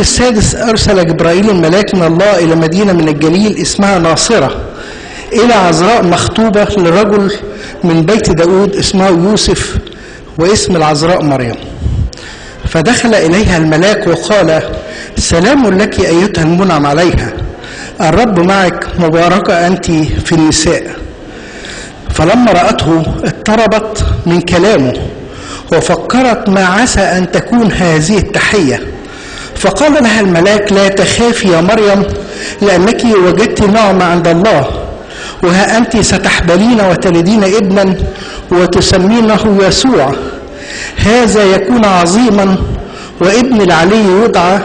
السادس أرسل جبرائيل الملاك من الله إلى مدينة من الجليل اسمها ناصرة إلى عذراء مخطوبة لرجل من بيت داود اسمه يوسف واسم العذراء مريم. فدخل إليها الملاك وقال سلام لك أيتها المنعم عليها. الرب معك مباركة أنت في النساء. فلما رأته اضطربت من كلامه وفكرت ما عسى أن تكون هذه التحية. فقال لها الملاك لا تخافي يا مريم لأنك وجدت نعمة عند الله وها أنت ستحبلين وتلدين ابنا وتسمينه يسوع. هذا يكون عظيما وابن العلي يدعى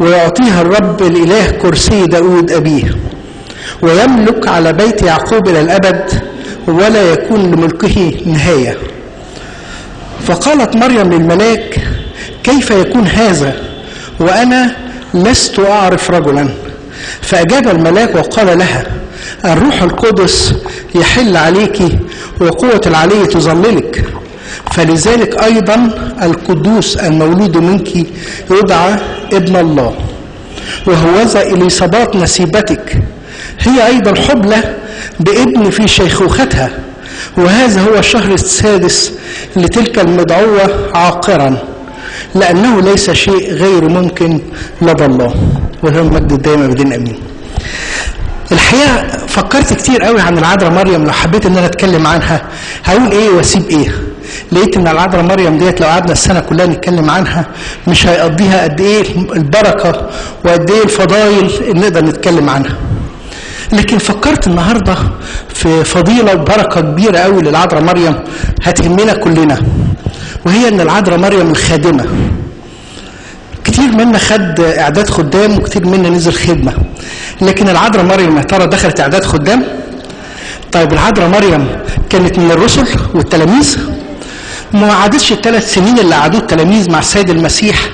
ويعطيها الرب الإله كرسي داود أبيه ويملك على بيت يعقوب إلى الأبد ولا يكون لملكه نهاية. فقالت مريم للملاك كيف يكون هذا؟ وأنا لست أعرف رجلا. فأجاب الملاك وقال لها الروح القدس يحل عليك وقوة العلي تظللك. فلذلك أيضا القدوس المولود منك يدعى ابن الله. وهوذا إليصابات نسيبتك. هي أيضا حبلى بابن في شيخوختها. وهذا هو الشهر السادس لتلك المدعوة عاقرا. لأنه ليس شيء غير ممكن لدى الله. وله المجد دائما بدين أمين الحقيقة فكرت كتير قوي عن العذراء مريم. لو حبيت إن أنا أتكلم عنها هقول إيه وأسيب إيه؟ لقيت إن العذراء مريم ديت لو قعدنا السنة كلها نتكلم عنها مش هيقضيها قد إيه البركة وقد إيه الفضايل اللي نقدر نتكلم عنها. لكن فكرت النهارده في فضيلة وبركة كبيرة قوي للعذراء مريم هتهمنا كلنا. وهي إن العذراء مريم الخادمه كتير منا خد إعداد خدام وكتير منا نزل خدمة. لكن العذراء مريم يا ترى دخلت إعداد خدام. طيب العذراء مريم كانت من الرسل والتلاميذ. ما قعدتش الثلاث سنين اللي قعدوه التلاميذ مع السيد المسيح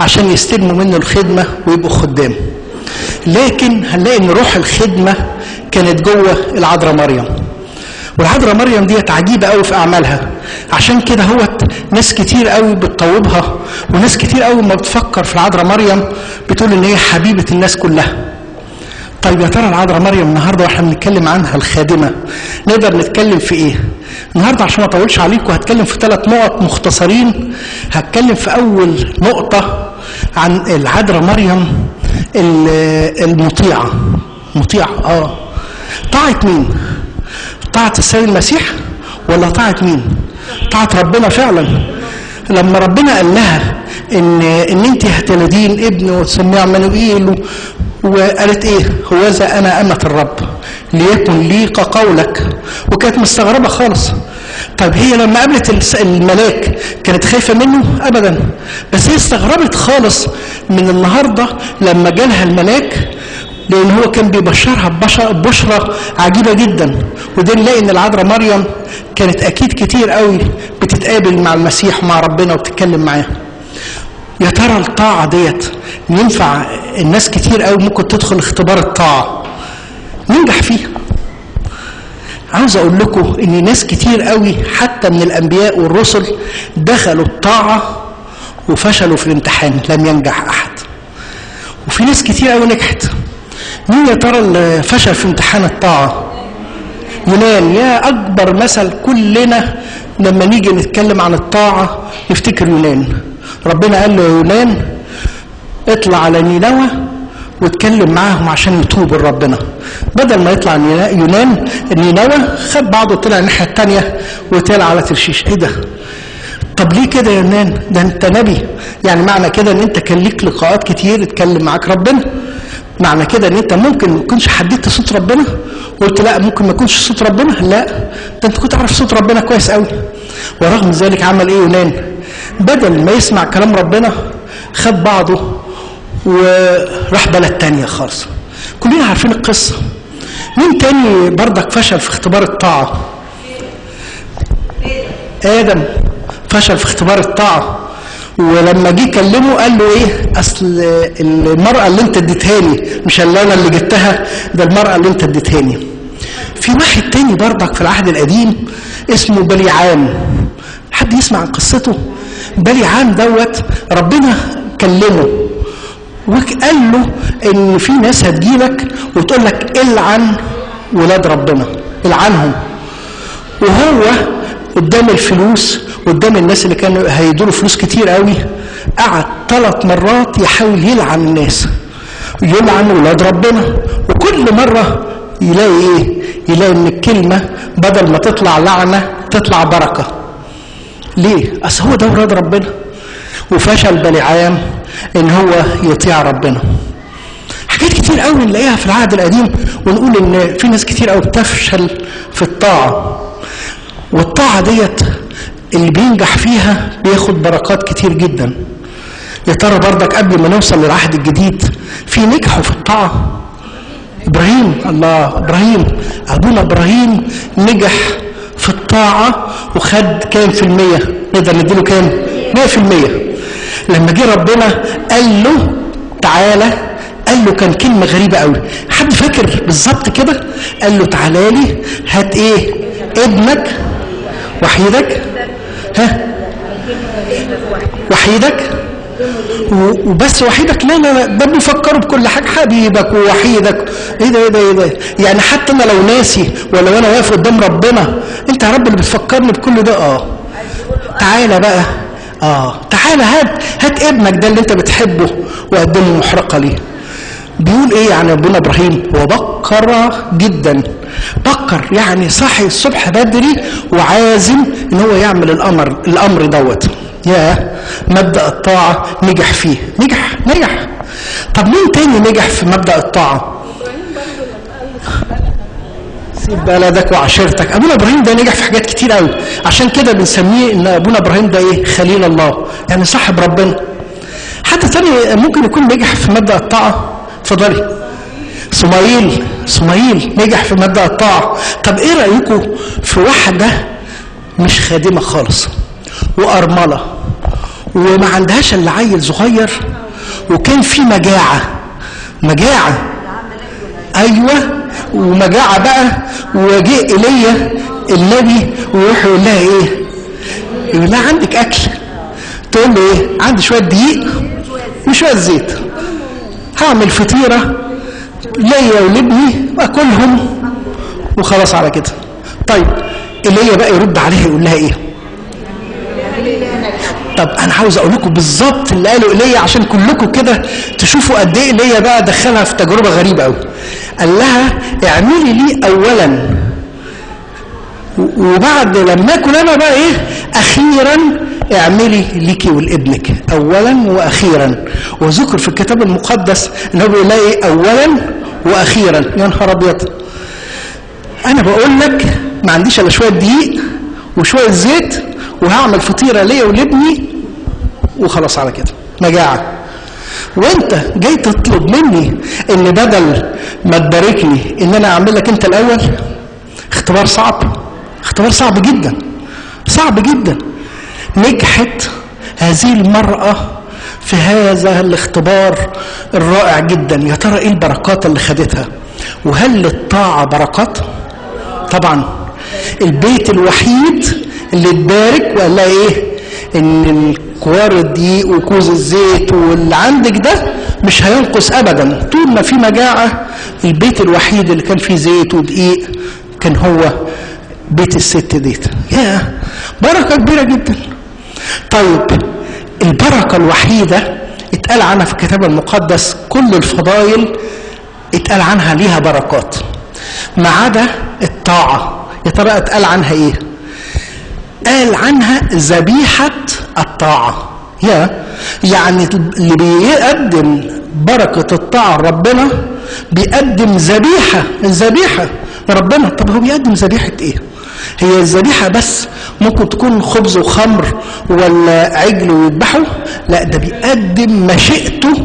عشان يستلموا منه الخدمة ويبقوا خدام. لكن هنلاقي إن روح الخدمة كانت جوه العذراء مريم. والعذراء مريم ديت عجيبة قوي في أعمالها. عشان كده هوت ناس كتير قوي بتطوبها وناس كتير قوي ما بتفكر في العذراء مريم بتقول إن هي حبيبة الناس كلها. طيب يا ترى العذراء مريم النهارده وإحنا بنتكلم عنها الخادمة نقدر نتكلم في إيه؟ النهارده عشان ما أطولش عليكم هتكلم في ثلاث نقط مختصرين. هتكلم في أول نقطة عن العذراء مريم المطيعة. مطيعة آه. طاعة مين؟ طاعة السيد المسيح ولا طاعة مين؟ طاعة ربنا فعلا. لما ربنا قال لها ان إن انت هتلدين ابن وتسميه عمانوئيل وقالت إيه؟ هوذا أنا أمة الرب ليكن لي كقولك. وكانت مستغربة خالص. طيب هي لما قابلت الملاك كانت خايفة منه؟ ابدا. بس هي استغربت خالص من النهاردة لما جالها الملاك لأن هو كان بيبشرها ببشرة عجيبة جدا. وده نلاقي إن العذراء مريم كانت أكيد كتير قوي بتتقابل مع المسيح ومع ربنا وبتتكلم معاه. يا ترى الطاعة ديت ينفع الناس كتير قوي ممكن تدخل اختبار الطاعة؟ ننجح فيها. عاوز أقول لكم إن ناس كتير قوي حتى من الأنبياء والرسل دخلوا الطاعة وفشلوا في الامتحان. لم ينجح أحد. وفي ناس كتير قوي نجحت. مين يا ترى اللي فشل في امتحان الطاعة؟ يونان يا أكبر مثل كلنا لما نيجي نتكلم عن الطاعة نفتكر يونان. ربنا قال له يا يونان اطلع على نينوى واتكلم معاهم عشان يتوبوا لربنا. بدل ما يطلع يونان نينوى خد بعضه طلع الناحية الثانية وطلع على ترشيش. إيه ده؟ طب ليه كده يا يونان؟ ده أنت نبي. يعني معنى كده إن أنت كان ليك لقاءات كتير اتكلم معاك ربنا. معنى كده إن أنت ممكن ما تكونش حددت صوت ربنا قلت لا ممكن ما يكونش صوت ربنا لا. ده أنت كنت عارف صوت ربنا كويس قوي ورغم ذلك عمل إيه يونان؟ بدل ما يسمع كلام ربنا خد بعضه وراح بلد تانية خالص. كلنا عارفين القصة. مين تاني بردك فشل في اختبار الطاعة؟ آدم فشل في اختبار الطاعة. ولما جه كلمه قال له إيه؟ أصل المرأة اللي أنت اديتهاني مش اللي أنا اللي جبتها ده المرأة اللي أنت اديتهاني في واحد تاني بردك في العهد القديم اسمه بليعام حد يسمع عن قصته؟ بليعام دوت ربنا كلمه وقال له إن في ناس هتجيلك وتقول لك العن ولاد ربنا العنهم. وهو قدام الفلوس قدام الناس اللي كانوا هيدوا فلوس كتير قوي قعد ثلاث مرات يحاول يلعن الناس يلعن ولاد ربنا وكل مرة يلاقي إيه؟ يلاقي إن الكلمة بدل ما تطلع لعنة تطلع بركة. ليه؟ أصل هو ده ولاد ربنا. وفشل بلعام إن هو يطيع ربنا. حاجات كتير قوي نلاقيها في العهد القديم ونقول إن في ناس كتير قوي بتفشل في الطاعة. والطاعة ديت اللي بينجح فيها بياخد بركات كتير جدا. يا ترى بردك قبل ما نوصل للعهد الجديد في نجحوا في الطاعة؟ إبراهيم الله إبراهيم أبونا إبراهيم نجح في الطاعة وخد كام في المية؟ نقدر نديله كام؟ 100% لما جه ربنا قال له تعالى قال له كان كلمة غريبة قوي. حد فاكر بالظبط كده؟ قال له تعالى لي هات إيه؟ ابنك وحيدك ها؟ وحيدك؟ وبس وحيدك لا لا ده بيفكروا بكل حاجة. حبيبك ووحيدك. إيه ده إيه ده إيه ده؟ يعني حتى أنا لو ناسي ولا وأنا واقف قدام ربنا أنت يا رب اللي بتفكرني بكل ده. آه. تعالى بقى. آه. تعالى هات هات ابنك ده اللي أنت بتحبه وقدمه محرقة ليه. بيقول إيه يعني ابونا إبراهيم؟ هو بكر جدا. بكر يعني صحي الصبح بدري وعازم إن هو يعمل الأمر الأمر دوت. يا مبدأ الطاعة نجح فيه. نجح نجح. طب مين تاني نجح في مبدأ الطاعة؟ سيب بلدك وعشيرتك. أبونا إبراهيم ده نجح في حاجات كتير قوي عشان كده بنسميه إن أبونا إبراهيم ده إيه؟ خليل الله. يعني صاحب ربنا. حد تاني ممكن يكون نجح في مبدأ الطاعة؟ اتفضلي. اسماعيل اسماعيل نجح في مبدا الطاعة. طب إيه رأيكم في واحدة مش خادمة خالص وأرملة وما عندهاش إلا عيل صغير وكان في مجاعة. مجاعة؟ أيوه. ومجاعة بقى وجاء ايليا النبي ويروح يقول لها إيه؟ يقول لها عندك أكل. تقول له إيه؟ عندي شوية دقيق وشوية زيت. هعمل فطيرة ليا ولابني وأكلهم. وخلاص على كده. طيب ايليا بقى يرد عليها يقول لها إيه؟ طب أنا عاوز أقول لكم بالظبط اللي قاله ايليا عشان كلكم كده تشوفوا قد إيه ايليا بقى دخلها في تجربة غريبة قوي قال لها اعملي لي اولا وبعد لما اكل أنا بقى إيه؟ أخيرا اعملي ليكي ولابنك اولا وأخيرا. وذكر في الكتاب المقدس ان هو بيقول إيه؟ اولا وأخيرا. يا نهار أبيض. أنا بقول لك ما عنديش إلا شوية دقيق وشوية زيت وهعمل فطيرة ليا ولابني وخلاص على كده. مجاعه وأنت جاي تطلب مني إن بدل ما تباركني إن أنا أعمل لك أنت الأول؟ اختبار صعب. اختبار صعب جدا صعب جدا. نجحت هذه المرأة في هذا الاختبار الرائع جدا. يا ترى إيه البركات اللي خدتها؟ وهل للطاعة بركات؟ طبعا. البيت الوحيد اللي اتبارك وقال لها إيه؟ إن الكوار الدقيق وكوز الزيت واللي عندك ده مش هينقص ابدا. طول ما في مجاعة البيت الوحيد اللي كان فيه زيت ودقيق كان هو بيت الست ديت. يا بركة كبيرة جدا. طيب البركة الوحيدة اتقال عنها في الكتاب المقدس كل الفضائل اتقال عنها ليها بركات. ما عدا الطاعة. يا ترى اتقال عنها إيه؟ قال عنها ذبيحة الطاعة. يا يعني اللي بيقدم بركة الطاعة لربنا بيقدم ذبيحة. الذبيحة لربنا. طب هو بيقدم ذبيحة إيه؟ هي الذبيحة بس ممكن تكون خبز وخمر ولا عجل ويذبحه لا ده بيقدم مشيئته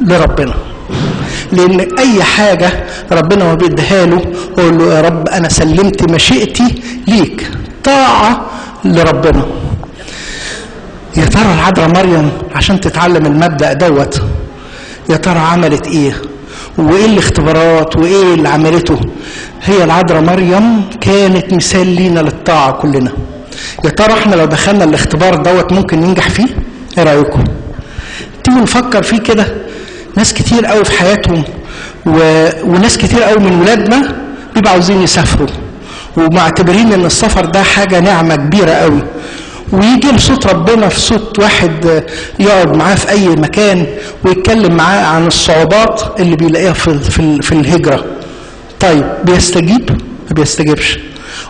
لربنا. لأن أي حاجة ربنا ما بيديها له يقول له يا رب أنا سلمت مشيئتي ليك. طاعة لربنا. يا ترى العذراء مريم عشان تتعلم المبدأ دوت يا ترى عملت إيه؟ وإيه الاختبارات وإيه اللي عملته؟ هي العذراء مريم كانت مثال لينا للطاعة كلنا. يا ترى إحنا لو دخلنا الاختبار دوت ممكن ننجح فيه؟ إيه رأيكم؟ تيجي نفكر فيه كده. ناس كتير قوي في حياتهم و... وناس كتير قوي من ولادنا بيبقوا عاوزين يسافروا. ومعتبرين إن السفر ده حاجة نعمة كبيرة قوي. ويجي له صوت ربنا في صوت واحد يقعد معاه في أي مكان ويتكلم معاه عن الصعوبات اللي بيلاقيها في في, في الهجرة. طيب بيستجيب؟ ما بيستجيبش.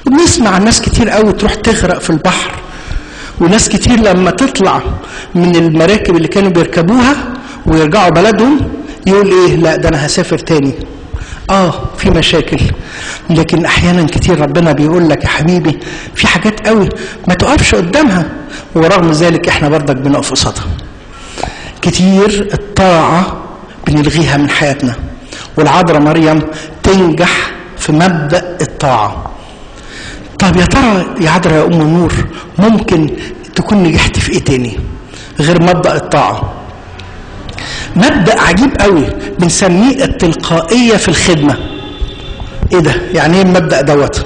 وبنسمع ناس كتير قوي تروح تغرق في البحر. وناس كتير لما تطلع من المراكب اللي كانوا بيركبوها ويرجعوا بلدهم يقول إيه؟ لا ده أنا هسافر تاني. آه في مشاكل. لكن أحيانا كتير ربنا بيقول لك يا حبيبي في حاجات قوي ما تقفش قدامها. ورغم ذلك إحنا برضك بنقف قصادها. كتير الطاعة بنلغيها من حياتنا. والعذراء مريم تنجح في مبدأ الطاعة. طب يا ترى يا عذراء يا أم النور ممكن تكون نجحت في إيه تاني غير مبدأ الطاعة؟ مبدأ عجيب قوي بنسميه التلقائية في الخدمة. إيه ده؟ يعني إيه المبدأ دوت؟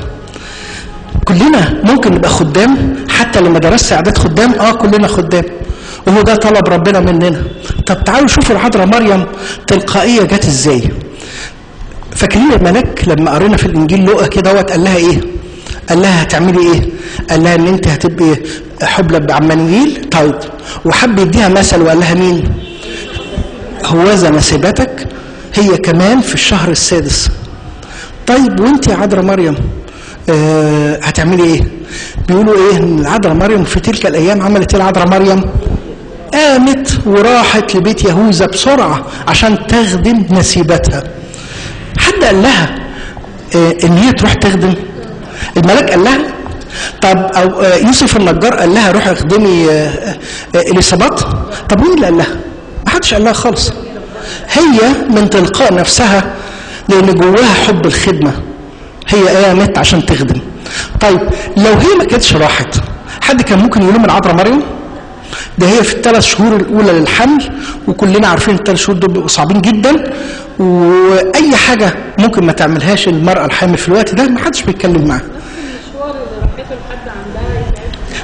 كلنا ممكن نبقى خدام حتى لما درست اعداد خدام آه كلنا خدام. وهو ده طلب ربنا مننا. طب تعالوا شوفوا العذراء مريم تلقائية جت إزاي؟ فاكرين الملاك لما قرينا في الإنجيل لقى كده قال لها إيه؟ قال لها هتعملي إيه؟ قال لها إن أنت هتبقي حبلى بعمانويل طيب وحب يديها مثل وقال لها مين؟ هوذا نسيبتك هي كمان في الشهر السادس. طيب وانت يا عذراء مريم آه هتعملي إيه؟ بيقولوا إيه؟ إن العذراء مريم في تلك الأيام عملت إيه العذراء مريم؟ قامت وراحت لبيت يهوذا بسرعة عشان تخدم نسيبتها. حد قال لها آه إن هي تروح تخدم؟ الملاك قال لها طب أو آه يوسف النجار قال لها روحي اخدمي اليصابات طب مين اللي قال لها؟ حدش قال لها خالص. هي من تلقاء نفسها لأن جواها حب الخدمة. هي قامت عشان تخدم. طيب لو هي ما كانتش راحت حد كان ممكن يلوم العذراء مريم؟ ده هي في الثلاث شهور الأولى للحمل وكلنا عارفين الثلاث شهور دول بيبقوا صعبين جدا وأي حاجة ممكن ما تعملهاش المرأة الحامل في الوقت ده ما حدش بيتكلم معاها.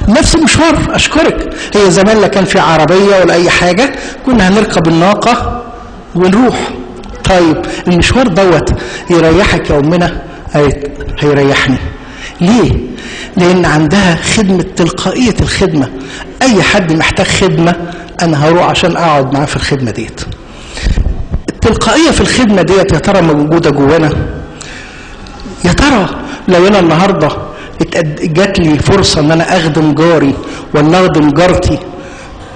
نفس المشوار أشكرك. هي زمان لا كان في عربية ولا أي حاجة كنا هنركب الناقة ونروح. طيب المشوار دوت يريحك يا أمنا؟ هيريحني. ليه؟ لأن عندها خدمة تلقائية الخدمة. أي حد محتاج خدمة أنا هروح عشان أقعد معاه في الخدمة ديت. التلقائية في الخدمة ديت يا ترى موجودة جوانا؟ يا ترى لو أنا النهارده جات لي فرصه ان أنا اخدم جاري ولا اخدم جارتي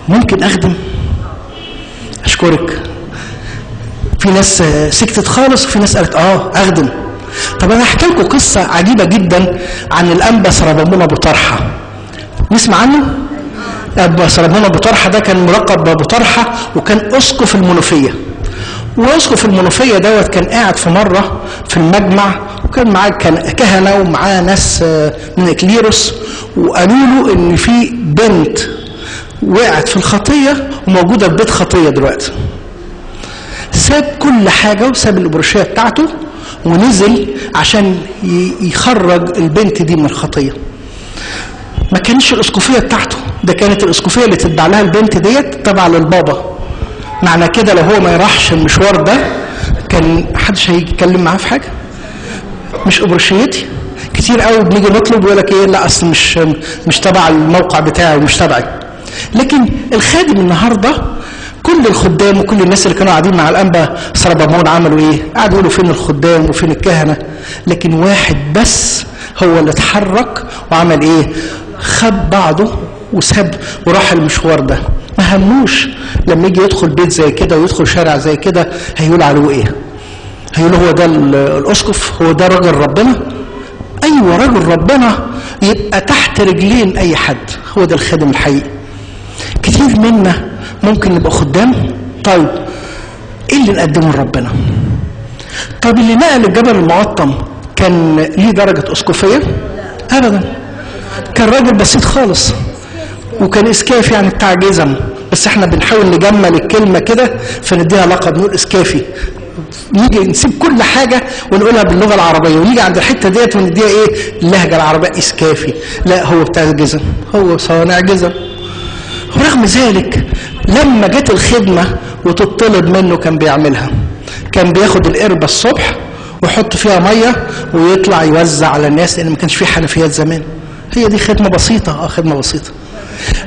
ممكن اخدم اشكرك في ناس سكتت خالص وفي ناس قالت آه اخدم طب أنا هحكي لكم قصه عجيبه جدا عن الانبس ربابون ابو طرحه نسمع عنه انبا سرابامون ابو طرحه ده كان ملقب بابو طرحه وكان اسقف المنوفيه واسقف المنوفية دوت كان قاعد في مرة في المجمع وكان معاه كهنة ومعاه ناس من إكليروس وقالوا له إن في بنت وقعت في الخطية وموجودة في بيت خطية دلوقتي. ساب كل حاجة وساب الابروشيه بتاعته ونزل عشان يخرج البنت دي من الخطية. ما كانش الاسقفيه بتاعته ده كانت الاسقفيه اللي تتبع لها البنت ديت تبع للبابا. معنى كده لو هو ما يروحش المشوار ده كان محدش هيجي يتكلم معاه في حاجة؟ مش ابروشيتي كتير قوي بنيجي نطلب ويقول لك إيه لا أصل مش مش تبع الموقع بتاعي ومش تبعي. لكن الخادم النهارده كل الخدام وكل الناس اللي كانوا قاعدين مع الأنبا سربامون عملوا إيه؟ قعدوا يقولوا فين الخدام وفين الكهنة. لكن واحد بس هو اللي اتحرك وعمل إيه؟ خد بعضه وساب وراح المشوار ده. ما هموش لما يجي يدخل بيت زي كده ويدخل شارع زي كده هيقول عليه إيه؟ هيقول هو ده الأسقف هو ده راجل ربنا؟ أيوه راجل ربنا يبقى تحت رجلين أي حد هو ده الخادم الحقيقي. كتير منا ممكن نبقى خدام؟ طيب إيه اللي نقدمه لربنا؟ طب اللي نقل الجبل المقطم كان ليه درجة أسقفية؟ ابدا. كان راجل بسيط خالص. وكان إسكافي يعني بتاع جزم. بس إحنا بنحاول نجمل الكلمة كده فنديها لقب نقول إسكافي. نيجي نسيب كل حاجة ونقولها باللغة العربية ونيجي عند الحتة ديت ونديها إيه؟ اللهجة العربية إسكافي. لا هو بتاع الجزم هو صانع جزم. ورغم ذلك لما جت الخدمة وتطلب منه كان بيعملها. كان بياخد القربة الصبح ويحط فيها مية ويطلع يوزع على الناس لأن ما كانش في حنفيات زمان. هي دي خدمة بسيطة. آه خدمة بسيطة.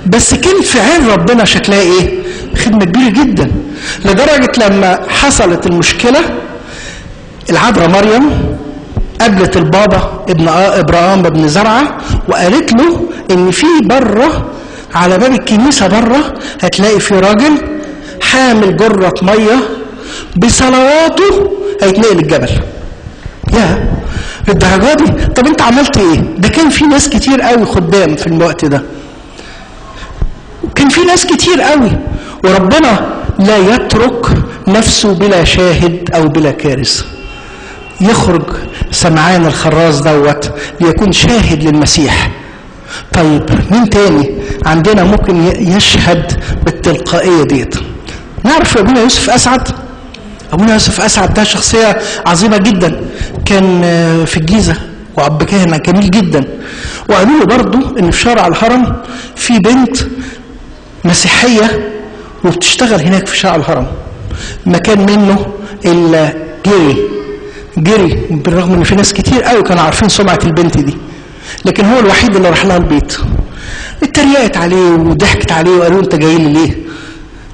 بس كان في عين ربنا شكلها إيه؟ خدمة كبيرة جدا. لدرجة لما حصلت المشكلة العذراء مريم قابلت البابا ابن إبراهام ابن زرعة وقالت له إن في بره على باب الكنيسة بره هتلاقي في راجل حامل جرة مية بصلواته هيتنقل الجبل. يا للدرجة دي؟ طب أنت عملت إيه؟ ده كان في ناس كتير قوي خدام في الوقت ده. كان في ناس كتير قوي. وربنا لا يترك نفسه بلا شاهد أو بلا كارثة. يخرج سمعان الخراز دوت ليكون شاهد للمسيح. طيب مين تاني عندنا ممكن يشهد بالتلقائية ديت؟ نعرف أبونا يوسف أسعد؟ أبونا يوسف أسعد ده شخصية عظيمة جدا. كان في الجيزة وأب كهنه جميل جدا. وقالوا له برضه إن في شارع الهرم في بنت مسيحية وبتشتغل هناك في شارع الهرم. ما كان منه إلا جري بالرغم إن في ناس كتير قوي كانوا عارفين سمعة البنت دي. لكن هو الوحيد اللي راح لها البيت. اتريقت عليه وضحكت عليه وقالوا أنت جاي لي ليه؟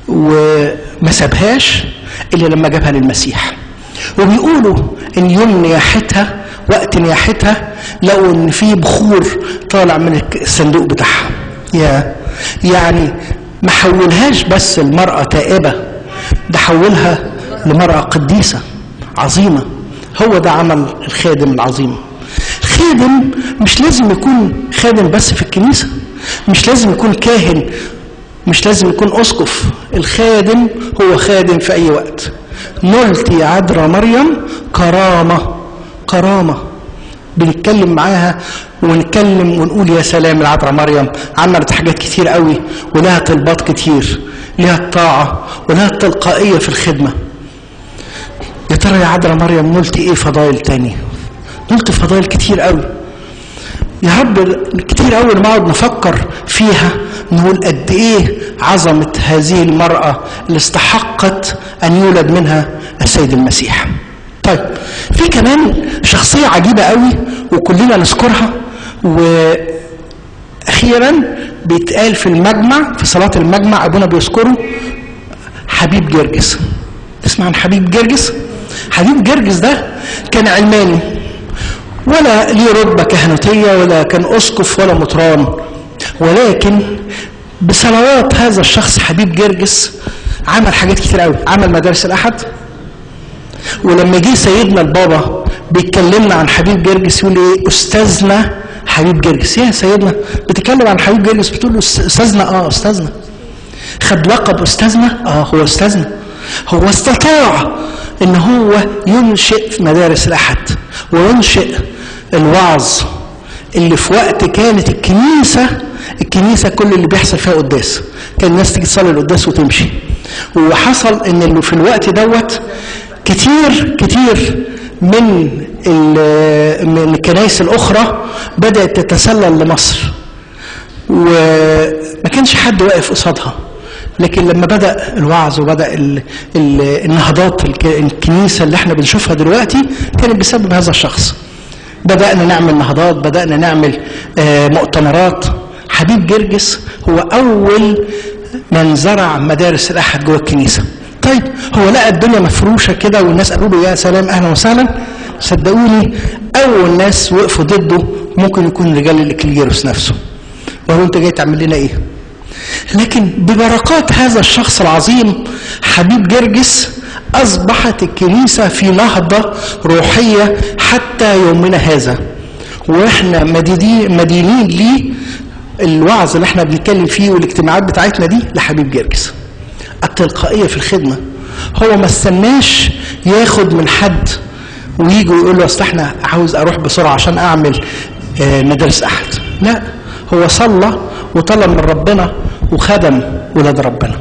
وما سابهاش إلا لما جابها للمسيح. وبيقولوا إن يوم نياحتها وقت نياحتها لقوا إن في بخور طالع من الصندوق بتاعها. يا يعني ما حولهاش بس المرأة تائبة ده حولها لمرأة قديسة عظيمة. هو ده عمل الخادم العظيم. الخادم مش لازم يكون خادم بس في الكنيسة مش لازم يكون كاهن مش لازم يكون أسقف. الخادم هو خادم في أي وقت. نلت يا عذراء مريم كرامة كرامة. بنتكلم معاها ونتكلم ونقول يا سلام العذراء مريم. عملت حاجات كتير قوي ولها طلبات كتير لها الطاعة ولها التلقائية في الخدمة. يا ترى يا عذراء مريم نلت إيه فضائل تاني؟ نلت فضائل كتير قوي. يا رب كتير قوي لما نفكر فيها نقول قد إيه عظمة هذه المرأة اللي استحقت أن يولد منها السيد المسيح. طيب في كمان شخصية عجيبة قوي وكلنا نذكرها وأخيرا بيتقال في المجمع في صلاة المجمع أبونا بيذكره حبيب جرجس. تسمع عن حبيب جرجس؟ حبيب جرجس ده كان علماني ولا ليه رتبة كهنوتية ولا كان أسقف ولا مطران ولكن بصلوات هذا الشخص حبيب جرجس عمل حاجات كتير قوي. عمل مدارس الأحد ولما جه سيدنا البابا بيتكلمنا عن حبيب جرجس يقول إيه؟ أستاذنا حبيب جرجس. يا سيدنا بتتكلم عن حبيب جرجس؟ بتقول له أستاذنا آه أستاذنا. خد لقب أستاذنا؟ آه هو أستاذنا. هو استطاع إن هو ينشئ في مدارس الأحد وينشئ الوعظ اللي في وقت كانت الكنيسة الكنيسة كل اللي بيحصل فيها قداس. كان الناس تيجي تصلي القداس وتمشي. وحصل إن اللي في الوقت دوت كتير كتير من من الكنائس الأخرى بدأت تتسلل لمصر. وما كانش حد واقف قصادها. لكن لما بدأ الوعظ وبدأ ال ال النهضات الكنيسة اللي إحنا بنشوفها دلوقتي كانت بسبب هذا الشخص. بدأنا نعمل نهضات بدأنا نعمل آه مؤتمرات. حبيب جرجس هو أول من زرع مدارس الاحد جوه الكنيسة. طيب هو لقى الدنيا مفروشة كده والناس قالوا له يا سلام أهلا وسهلا. صدقوني أول ناس وقفوا ضده ممكن يكون رجال الاكليروس نفسه. وهو أنت جاي تعمل لنا إيه؟ لكن ببركات هذا الشخص العظيم حبيب جرجس أصبحت الكنيسة في نهضة روحية حتى يومنا هذا. مدينين, مدينين ليه الوعظ اللي إحنا بنتكلم فيه والاجتماعات بتاعتنا دي لحبيب جرجس. التلقائية في الخدمة. هو ما استناش ياخد من حد ويجي ويقول له أصل إحنا عاوز أروح بسرعة عشان أعمل مدارس أحد. لا هو صلى وطلب من ربنا وخدم ولاد ربنا.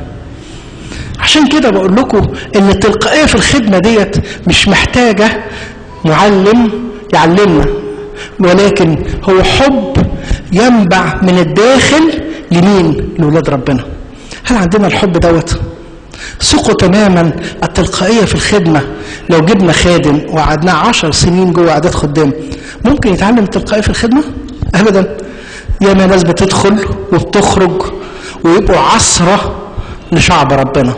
عشان كده بقول لكم إن التلقائية في الخدمة ديت مش محتاجة معلم يعلمنا ولكن هو حب ينبع من الداخل لمين؟ لولاد ربنا. هل عندنا الحب دوت؟ ثقوا تماما التلقائية في الخدمة. لو جبنا خادم وقعدناه عشر سنين جوه أعداد خدام ممكن يتعلم التلقائية في الخدمة؟ أبدا. ياما ناس بتدخل وبتخرج ويبقوا عصرة لشعب ربنا.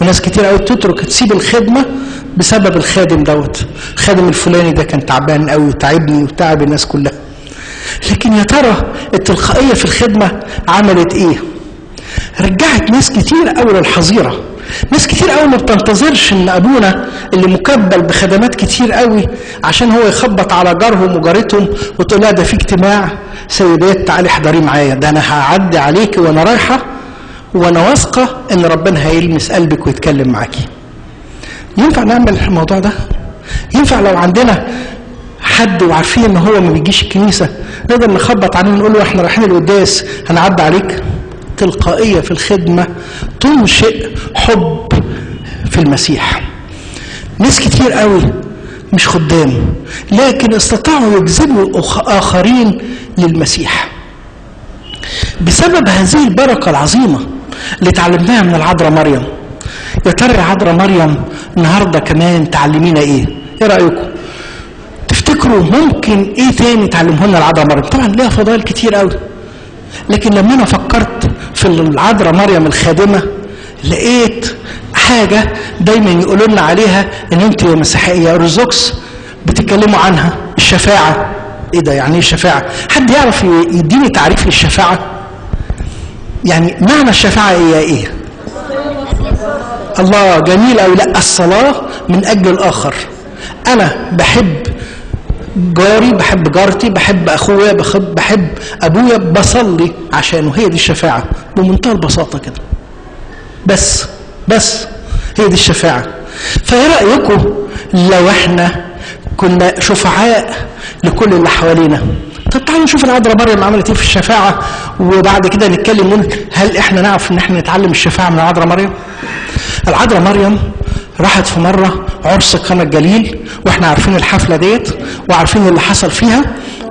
وناس كتير قوي تترك تسيب الخدمة بسبب الخادم دوت. الخادم الفلاني ده كان تعبان قوي وتعبني وتعب الناس كلها. لكن يا ترى التلقائية في الخدمة عملت إيه؟ رجعت ناس كتير قوي للحظيرة. ناس كتير قوي ما بتنتظرش إن أبونا اللي مكبل بخدمات كتير قوي عشان هو يخبط على جارهم وجارتهم وتقول لها ده في اجتماع سيدات تعالي احضري معايا. ده أنا هعدي عليكي وأنا رايحة وأنا واثقة إن ربنا هيلمس قلبك ويتكلم معاكي. ينفع نعمل الموضوع ده؟ ينفع لو عندنا حد وعارفين إن هو ما بيجيش الكنيسة نقدر نخبط عليه ونقول له إحنا رايحين القداس هنعدي عليك؟ تلقائية في الخدمة تنشئ حب في المسيح ناس كتير قوي مش خدام لكن استطاعوا يجذبوا آخرين للمسيح بسبب هذه البركة العظيمة اللي اتعلمناها من العذراء مريم يا ترى يا عذراء مريم النهارده كمان تعلمينا إيه؟ إيه رأيكم؟ تفتكروا ممكن إيه تاني تعلمه لنا العذراء مريم؟ طبعا ليها فضائل كتير قوي لكن لما أنا فكرت في العذراء مريم الخادمة لقيت حاجة دايما يقولوا لنا عليها إن أنتوا يا مسيحية ارثوذكس بتتكلموا عنها الشفاعة إيه ده يعني إيه الشفاعة؟ حد يعرف يديني تعريف للشفاعة؟ يعني معنى الشفاعة هي إيه؟ الله جميل أو لأ الصلاة من أجل الآخر أنا بحب جاري بحب جارتي بحب أخويا بحب, بحب أبويا بصلي عشانه. هي دي الشفاعة بمنتهى البساطة كده. بس بس هي دي الشفاعة. فإيه رأيكم لو إحنا كنا شفعاء لكل اللي حوالينا؟ طب تعالوا نشوف العذراء مريم عملت إيه في الشفاعة وبعد كده نتكلم هل إحنا نعرف إن إحنا نتعلم الشفاعة من العذراء مريم؟ العذراء مريم راحت في مرة عرس قنا الجليل وإحنا عارفين الحفلة ديت وعارفين اللي حصل فيها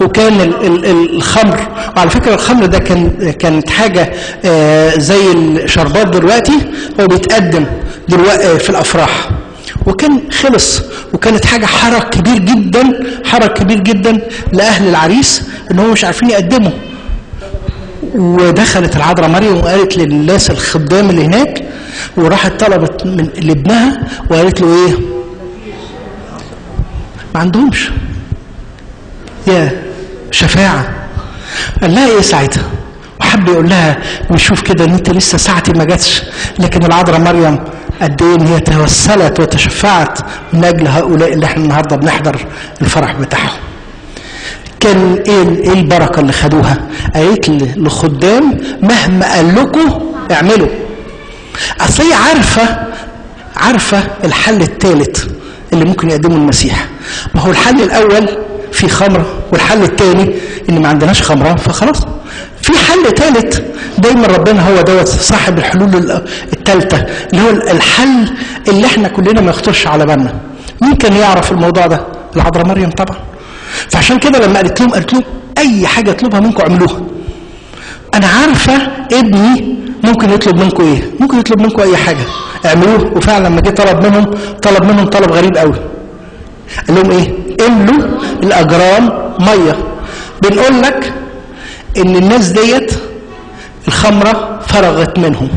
وكان ال ال الخمر. وعلى فكرة الخمر ده كان كانت حاجة آه زي الشربات دلوقتي هو بيتقدم دلوقتي في الأفراح. وكان خلص. وكانت حاجة حرج كبير جدا حرج كبير جدا لأهل العريس إن هم مش عارفين يقدموا. ودخلت العذراء مريم وقالت للناس الخدام اللي هناك وراحت طلبت من لابنها وقالت له إيه؟ ما عندهمش. يا شفاعة. قال لها إيه ساعتها؟ وحب يقول لها نشوف كده إن أنت لسه ساعتي ما جاتش لكن العذراء مريم قد إيه إن هي توسلت وتشفعت من أجل هؤلاء اللي إحنا النهارده بنحضر الفرح بتاعهم. كان إيه إيه البركة اللي خدوها؟ قالت للخدام مهما قال لكم اعملوا. أصل هي عارفه عارفة الحل الثالث اللي ممكن يقدمه المسيح. ما هو الحل الأول في خمرة والحل الثاني إن ما عندناش خمرة فخلاص. في حل ثالث دايما ربنا هو دوت صاحب الحلول الثالثه اللي هو الحل اللي إحنا كلنا ما يخطرش على بالنا. مين كان يعرف الموضوع ده؟ العذراء مريم طبعا. فعشان كده لما قالت لهم قالت لهم أي حاجة اطلبها منكم اعملوها. أنا عارفة ابني ممكن يطلب منكم إيه؟ ممكن يطلب منكم أي حاجة. اعملوه. وفعلا لما جه طلب منهم طلب منهم طلب غريب قوي. قال لهم إيه؟ املوا الأجرام مية. بنقول لك إن الناس ديت الخمرة فرغت منهم.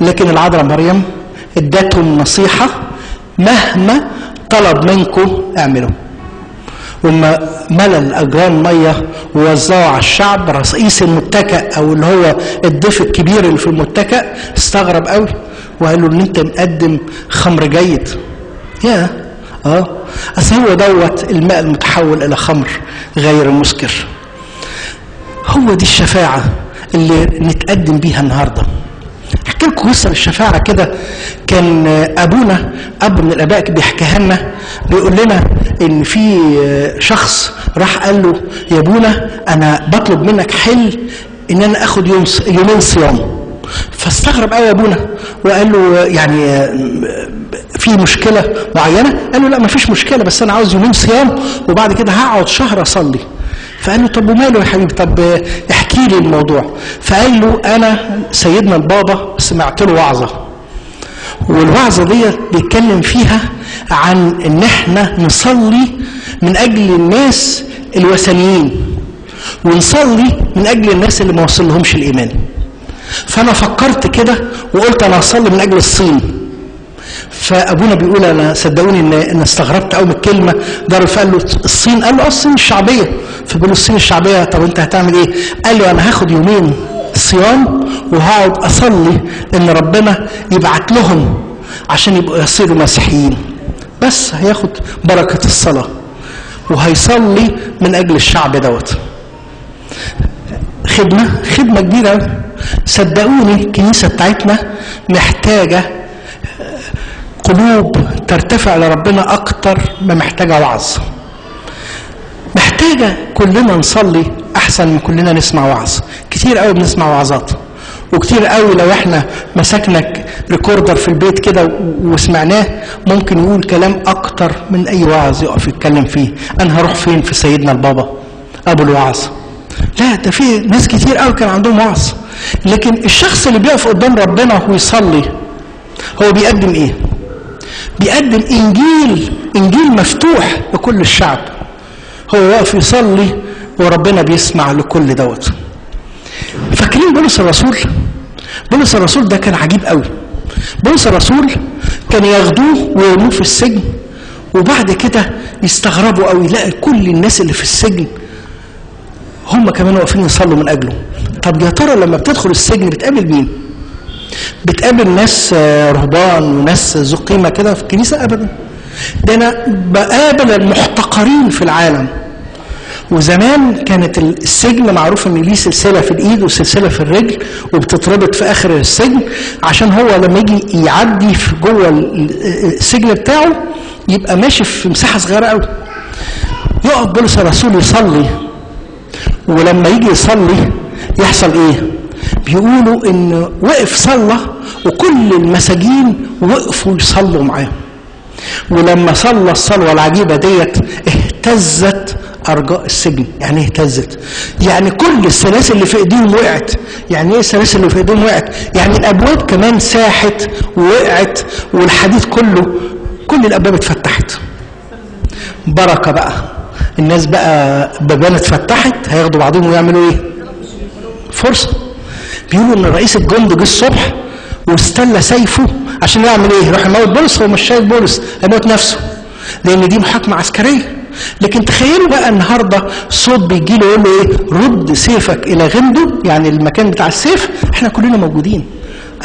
لكن العذراء مريم ادتهم نصيحة مهما طلب منكم اعملوا. وما ملى الأجرام مية ووزعوا على الشعب رئيس المتكأ أو اللي هو الضيف الكبير اللي في المتكأ استغرب قوي وقال له إن أنت مقدم خمر جيد. يا آه. أصل هو دوت الماء المتحول إلى خمر غير مسكر. هو دي الشفاعة اللي نتقدم بيها النهارده. احكي لكم قصه للشفاعة كده. كان أبونا أب من الأباء بيحكيها لنا بيقول لنا إن في شخص راح قال له يا أبونا أنا بطلب منك حل إن أنا آخد يوم يومين صيام. فاستغرب قوي أبونا وقال له يعني في مشكلة معينة؟ قال له لا ما فيش مشكلة بس أنا عاوز يومين صيام وبعد كده هقعد شهر أصلي. فقال له طب وماله يا حبيبي؟ طب احكي لي الموضوع. فقال له أنا سيدنا البابا سمعت له وعظة. والوعظة ديت بيتكلم فيها عن إن إحنا نصلي من أجل الناس الوثنيين ونصلي من أجل الناس اللي ما وصلهمش الإيمان. فأنا فكرت كده وقلت أنا هصلي من أجل الصين. فأبونا بيقول أنا صدقوني ان أنا استغربت قوي من الكلمة ده فقال له الصين؟ قال له آه الصين الشعبية. فبيقول الصين الشعبية طب أنت هتعمل إيه؟ قال له أنا هاخد يومين صيام وهقعد أصلي إن ربنا يبعت لهم عشان يبقوا يصيروا مسيحيين. بس هياخد بركة الصلاة وهيصلي من أجل الشعب دوت. خدمة خدمة كبيرة صدقوني الكنيسة بتاعتنا محتاجة قلوب ترتفع لربنا أكتر ما محتاجة وعظ. محتاجة كلنا نصلي أحسن من كلنا نسمع وعظ. كتير قوي بنسمع وعظات. وكتير قوي لو إحنا مسكنا ريكوردر في البيت كده وسمعناه ممكن يقول كلام أكتر من أي وعظ يقف يتكلم فيه. أنا هروح فين في سيدنا البابا؟ أبو الوعظ. لا ده في ناس كتير قوي كان عندهم وعظ. لكن الشخص اللي بيقف قدام ربنا ويصلي هو بيقدم إيه؟ بيقدم إنجيل إنجيل مفتوح لكل الشعب. هو واقف يصلي وربنا بيسمع لكل دوت. فاكرين بولس الرسول؟ بولس الرسول ده كان عجيب قوي. بولس الرسول كان ياخدوه ويرموه في السجن وبعد كده يستغربوا قوي يلاقي كل الناس اللي في السجن هم كمان واقفين يصلوا من أجله. طب يا ترى لما بتدخل السجن بتقابل مين؟ بتقابل ناس رهبان وناس ذو قيمة كده في الكنيسة ابدا. ده أنا بقابل المحتقرين في العالم. وزمان كانت السجن معروف إن ليه سلسلة في الإيد وسلسلة في الرجل وبتتربط في آخر السجن عشان هو لما يجي يعدي في جوه السجن بتاعه يبقى ماشي في مساحة صغيرة قوي. يقف بولس الرسول يصلي ولما يجي يصلي يحصل إيه؟ بيقولوا إن وقف صلى وكل المساجين وقفوا يصلوا معاه ولما صلى الصلوة العجيبة ديت اهتزت أرجاء السجن. يعني إيه اهتزت؟ يعني كل السلاسل اللي في إيديهم وقعت. يعني إيه السلاسل اللي في إيديهم وقعت؟ يعني الأبواب كمان ساحت ووقعت والحديد كله كل الأبواب اتفتحت. بركة بقى. الناس بقى بابان اتفتحت هياخدوا بعضهم ويعملوا إيه؟ فرصة. بيقولوا إن رئيس الجند جه الصبح واستلى سيفه عشان يعمل إيه؟ يروح يموت بولس؟ هو مش شايف بولس هيموت نفسه. لأن دي محاكمة عسكرية. لكن تخيلوا بقى النهارده صوت بيجي له يقول له إيه؟ رد سيفك إلى غمده يعني المكان بتاع السيف. إحنا كلنا موجودين.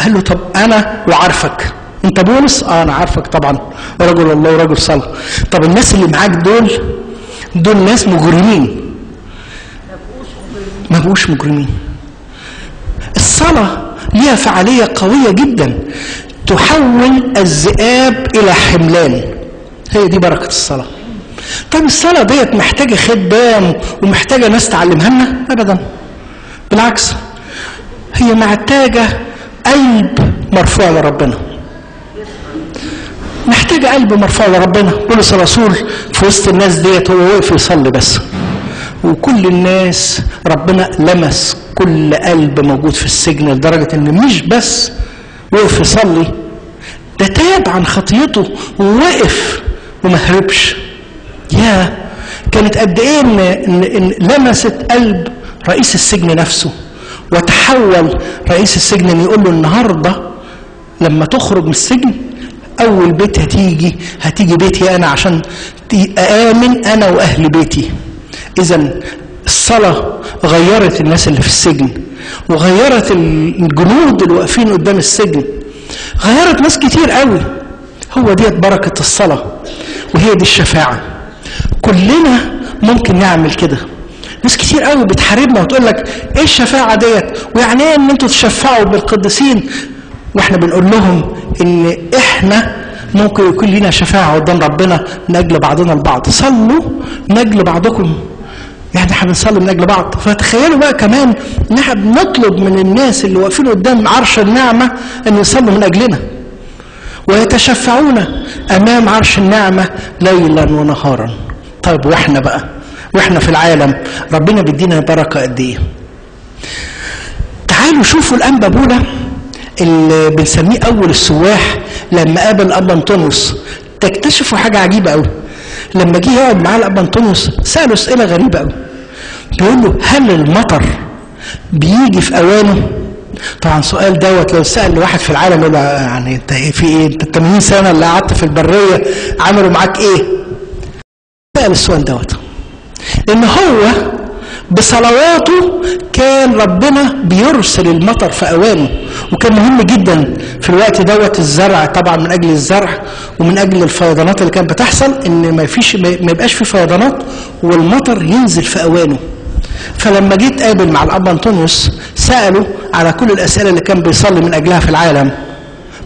قال له طب أنا وعارفك. أنت بولس؟ آه أنا عارفك طبعا. رجل الله ورجل صلاه طب الناس اللي معاك دول؟ دول ناس مجرمين. ما بقوش مجرمين. الصلاة ليها فعالية قوية جدا تحول الذئاب إلى حملان هي دي بركة الصلاة طب الصلاة ديت محتاجة خدام ومحتاجة ناس تعلمها لنا؟ أبدا. بالعكس هي محتاجة قلب مرفوع لربنا. محتاجة قلب مرفوع لربنا، بولس الرسول في وسط الناس ديت هو واقف يصلي بس. وكل الناس ربنا لمس كل قلب موجود في السجن لدرجة إن مش بس وقف يصلي ده تاب عن خطيته ووقف وما هربش. يا كانت قد إيه ان, إن, إن لمست قلب رئيس السجن نفسه وتحول رئيس السجن إن يقول له النهارده لما تخرج من السجن أول بيت هتيجي هتيجي بيتي أنا عشان آمن أنا وأهل بيتي اذا الصلاة غيرت الناس اللي في السجن وغيرت الجنود اللي واقفين قدام السجن غيرت ناس كتير قوي. هو ديت بركة الصلاة وهي دي الشفاعة. كلنا ممكن نعمل كده. ناس كتير قوي بتحاربنا وتقول لك إيه الشفاعة ديت؟ ويعني إيه إن أنتوا تشفعوا بالقديسين؟ وإحنا بنقول لهم إن إحنا ممكن يكون لنا شفاعة قدام ربنا من أجل بعضنا البعض. صلوا من أجل بعضكم. يعني إحنا بنصلي من أجل بعض. فتخيلوا بقى كمان إن إحنا بنطلب من الناس اللي واقفين قدام عرش النعمة إن يصلوا من أجلنا. ويتشفعون أمام عرش النعمة ليلا ونهارا. طيب وإحنا بقى؟ وإحنا في العالم ربنا بيدينا بركة قد إيه؟ تعالوا شوفوا الانبا بولا اللي بنسميه أول السواح لما قابل أبا أنطونيوس. تكتشفوا حاجة عجيبة قوي لما جه يقعد معاه الاب انطونيوس سأله أسئلة غريبة قوي بيقول له هل المطر بيجي في أوانه؟ طبعا سؤال دوت لو سأل لواحد في العالم يقول يعني أنت في إيه؟ أنت 80 سنة اللي قعدت في البرية عملوا معاك إيه؟ سأل السؤال دوت. لأن هو بصلواته كان ربنا بيرسل المطر في أوانه. وكان مهم جدا في الوقت دوت الزرع طبعا من أجل الزرع ومن أجل الفيضانات اللي كانت بتحصل إن ما فيش ما يبقاش في فيضانات والمطر ينزل في أوانه. فلما جيت قابل مع الأب أنطونيوس سأله على كل الأسئلة اللي كان بيصلي من أجلها في العالم.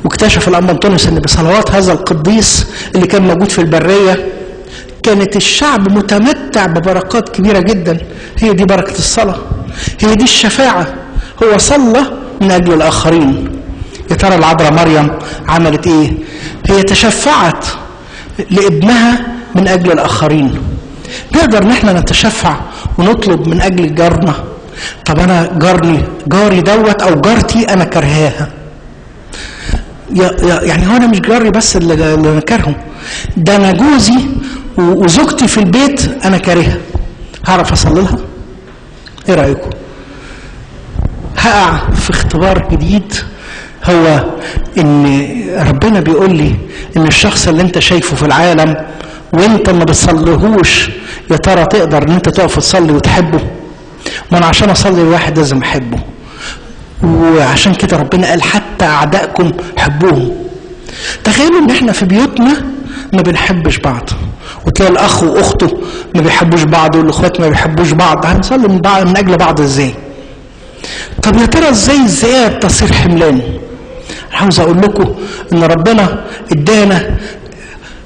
واكتشف الأب أنطونيوس إن بصلوات هذا القديس اللي كان موجود في البرية كانت الشعب متمتع ببركات كبيرة جدا. هي دي بركة الصلاة. هي دي الشفاعة. هو صلى من أجل الآخرين. يا ترى العذراء مريم عملت إيه؟ هي تشفعت لابنها من أجل الآخرين. نقدر ان إحنا نتشفع ونطلب من أجل جارنا. طب أنا جارني جاري دوت أو جارتي أنا كرهاها. يعني هو أنا مش جاري بس اللي أنا كارهه. ده أنا جوزي وزوجتي في البيت أنا كارهها. هعرف أصلي لها؟ إيه رأيكم؟ هقع في اختبار جديد هو إن ربنا بيقول لي إن الشخص اللي أنت شايفه في العالم وأنت ما بتصليهوش يا ترى تقدر إن أنت تقف تصلي وتحبه؟ ما أنا عشان أصلي لواحد لازم أحبه. وعشان كده ربنا قال حتى أعدائكم حبوهم. تخيلوا إن إحنا في بيوتنا ما بنحبش بعض. وتلاقي الأخ وأخته ما بيحبوش بعض والأخوات ما بيحبوش بعض. هنصلي من, بعض من أجل بعض إزاي؟ طب يا ترى إزاي الذئاب تصير حملان؟ عاوز أقول لكم إن ربنا إدانا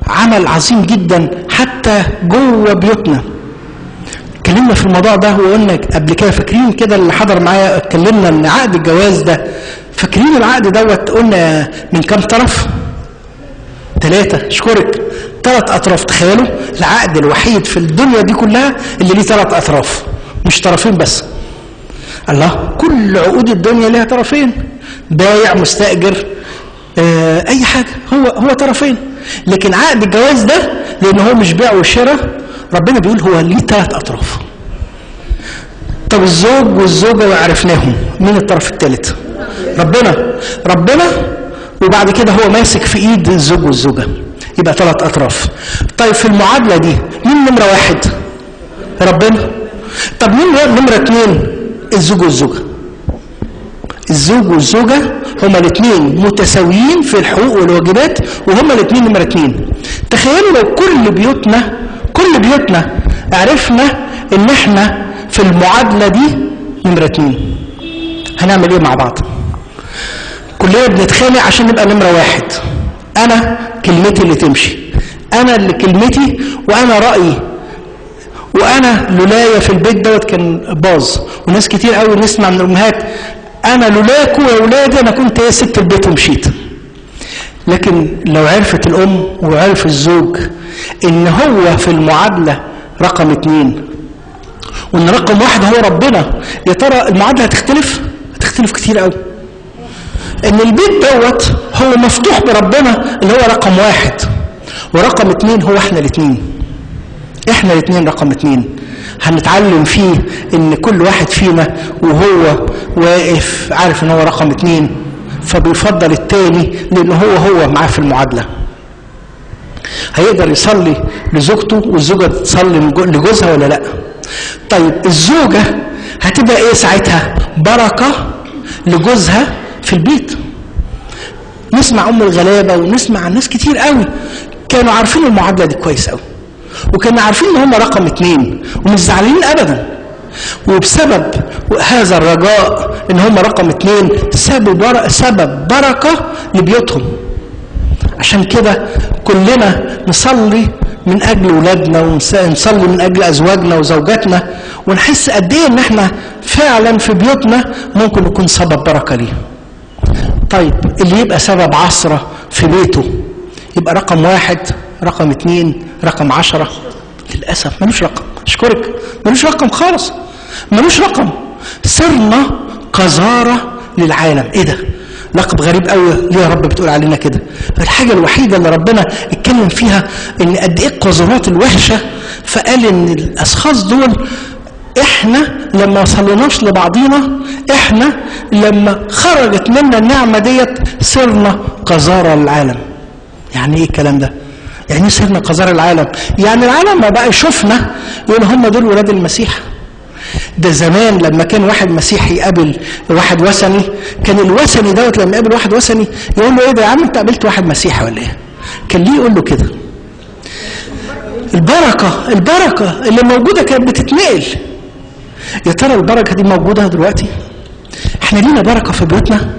عمل عظيم جدا حتى جوه بيوتنا. اتكلمنا في الموضوع ده وقلنا قبل كده فاكرين كده اللي حضر معايا؟ اتكلمنا إن عقد الجواز ده فاكرين العقد دوت؟ قلنا من كام طرف؟ ثلاثة اشكرك ثلاث أطراف تخيلوا. العقد الوحيد في الدنيا دي كلها اللي ليه ثلاث أطراف. مش طرفين بس. الله كل عقود الدنيا لها طرفين. بايع مستأجر آه أي حاجة. هو هو طرفين. لكن عقد الجواز ده لأن هو مش بيع وشراء ربنا بيقول هو ليه ثلاث أطراف. طب الزوج والزوجة وعرفناهم مين الطرف الثالث ربنا. ربنا وبعد كده هو ماسك في إيد الزوج والزوجة. يبقى ثلاث أطراف. طيب في المعادلة دي مين نمرة واحد؟ ربنا. طب مين نمرة اثنين الزوج والزوجة. الزوج والزوجة هما الاثنين متساويين في الحقوق والواجبات وهما الاثنين نمرة اثنين تخيلوا لو كل بيوتنا كل بيوتنا عرفنا إن إحنا في المعادلة دي نمرة اثنين هنعمل إيه مع بعض؟ كلنا بنتخانق عشان نبقى نمرة واحد. أنا كلمتي اللي تمشي. أنا اللي كلمتي وأنا رأيي. وأنا لولايا في البيت دوت كان باظ. وناس كتير قوي نسمع من الأمهات أنا لولاكوا يا ولادي أنا كنت هي ست البيت ومشيت. لكن لو عرفت الأم وعرف الزوج إن هو في المعادلة رقم اتنين وإن رقم واحد هو ربنا يا ترى المعادلة هتختلف؟ هتختلف كتير قوي. إن البيت دوت هو مفتوح بربنا اللي هو رقم واحد ورقم اتنين هو إحنا الاتنين. إحنا الاتنين رقم اتنين. هنتعلم فيه إن كل واحد فينا وهو واقف عارف إن هو رقم اتنين فبيفضل التاني لأن هو هو معاه في المعادلة. هيقدر يصلي لزوجته والزوجة تصلي لجوزها ولا لأ؟ طيب الزوجة هتبقى إيه ساعتها؟ بركة لجوزها في البيت. نسمع أم الغلابة ونسمع ناس كتير قوي. كانوا عارفين المعادلة دي كويس قوي. وكانوا عارفين إن هم رقم اتنين ومش زعلانين ابدا. وبسبب هذا الرجاء إن هم رقم اتنين سبب سبب بركة لبيوتهم. عشان كده كلنا نصلي من أجل ولادنا ونصلي من أجل أزواجنا وزوجاتنا ونحس قد إيه إن إحنا فعلا في بيوتنا ممكن نكون سبب بركة ليه. طيب اللي يبقى سبب عصرة في بيته يبقى رقم واحد رقم اتنين رقم عشرة. للأسف ملوش رقم. أشكرك. ملوش رقم خالص. ملوش رقم. صرنا قذارة للعالم. إيه ده؟ لقب غريب قوي. ليه يا رب بتقول علينا كده؟ فالحاجه الوحيدة اللي ربنا اتكلم فيها إن قد إيه القذرات الوحشة فقال إن الأشخاص دول إحنا لما ما صليناش لبعضينا إحنا لما خرجت منا النعمة ديت صرنا قذاره للعالم يعني إيه الكلام ده؟ يعني إيه صرنا قذاره العالم؟ يعني العالم ما بقى يشوفنا يقول هم دول ولاد المسيح. ده زمان لما كان واحد مسيحي يقابل واحد وثني كان الوثني دوت لما يقابل واحد وثني يقول له إيه ده يا عم أنت قابلت واحد مسيحي ولا إيه؟ كان ليه يقول له كده؟ البركة البركة اللي موجودة كانت بتتنقل. يا ترى البركة دي موجودة دلوقتي؟ إحنا لينا بركة في بيوتنا؟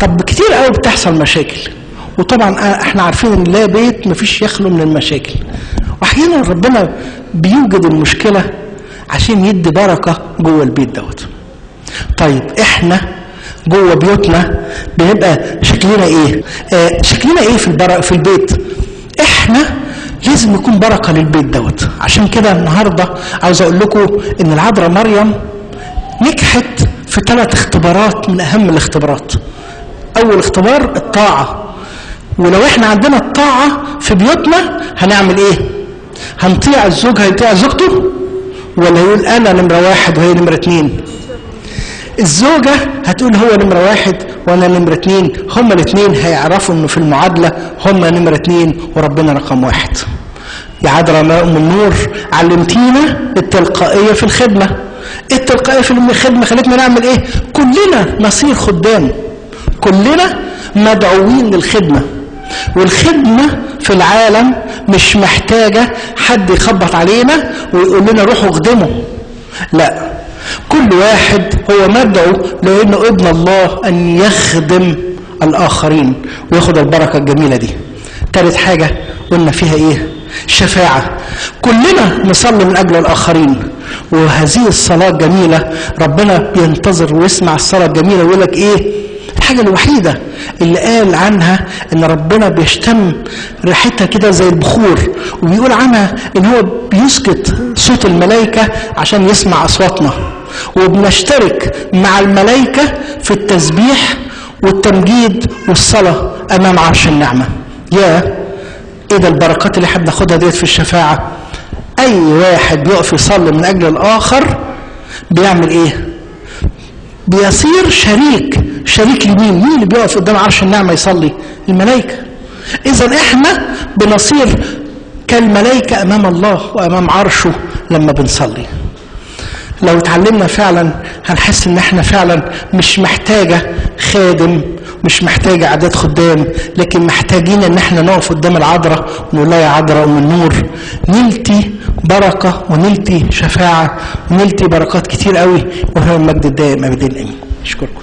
طب كتير قوي بتحصل مشاكل وطبعا إحنا عارفين إن لا بيت مفيش يخلو من المشاكل واحيانا ربنا بيوجد المشكلة عشان يدي بركة جوه البيت دوت طيب إحنا جوه بيوتنا بنبقى شكلنا إيه آه شكلنا إيه في البر... في البيت إحنا لازم نكون بركة للبيت دوت. عشان كده النهاردة عاوز أقول لكم إن العذراء مريم نجحت في ثلاث اختبارات من أهم الاختبارات. أول اختبار الطاعة. ولو إحنا عندنا الطاعة في بيوتنا هنعمل إيه؟ هنطيع الزوج هيطيع زوجته ولا يقول أنا نمرة واحد وهي نمرة اتنين؟ الزوجة هتقول هو نمرة واحد وأنا نمرة اتنين هما الاتنين هيعرفوا إنه في المعادلة هما نمرة اتنين وربنا رقم واحد. يا عذراء ما أم النور علمتينا التلقائية في الخدمة. التلقائية في الخدمة خلتنا نعمل إيه؟ كلنا نصير خدام. كلنا مدعوين للخدمة. والخدمة في العالم مش محتاجة حد يخبط علينا ويقول لنا روحوا اخدموا لا كل واحد هو مدعو لأنه ابن الله أن يخدم الآخرين وياخد البركة الجميلة دي. تالت حاجة قلنا فيها إيه؟ شفاعة. كلنا نصلي من أجل الآخرين. وهذه الصلاة الجميلة ربنا بينتظر ويسمع الصلاة الجميلة ويقول لك إيه؟ الحاجة الوحيدة اللي قال عنها إن ربنا بيشتم ريحتها كده زي البخور وبيقول عنها إن هو بيسكت صوت الملائكة عشان يسمع أصواتنا وبنشترك مع الملائكة في التسبيح والتمجيد والصلاة أمام عرش النعمة. يا إيه ده البركات اللي إحنا بناخدها ديت في الشفاعة؟ أي واحد بيقف يصلي من أجل الآخر بيعمل إيه؟ بيصير شريك. شريك لمين مين اللي بيقف قدام عرش النعمة يصلي؟ الملائكة. إذا إحنا بنصير كالملائكة أمام الله وأمام عرشه لما بنصلي. لو اتعلمنا فعلا هنحس إن إحنا فعلا مش محتاجة خادم مش محتاجة عدد خدام لكن محتاجين إن إحنا نقف قدام العذراء ونقول لها يا عذراء ام النور. نلتي بركة ونلتي شفاعة ونلتي بركات كتير قوي. وهو المجد الدائم ابدا امين أشكركم.